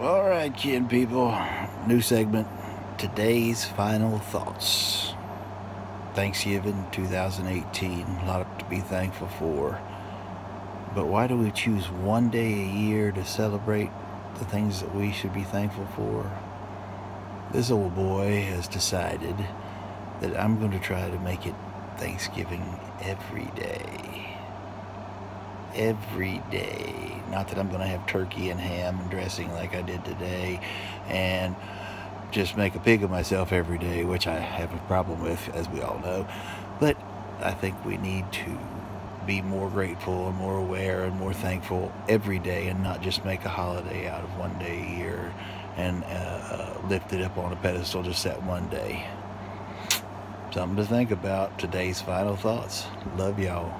right, kin people. New segment. Today's final thoughts. Thanksgiving 2018. A lot to be thankful for. But why do we choose one day a year to celebrate the things that we should be thankful for? This old boy has decided that I'm going to try to make it Thanksgiving every day. Every day. Not that I'm going to have turkey and ham and dressing like I did today and just make a pig of myself every day, which I have a problem with, as we all know. But I think we need to be more grateful and more aware and more thankful every day and not just make a holiday out of one day a year and uh, uh, lift it up on a pedestal just that one day. Something to think about. Today's final thoughts. Love y'all.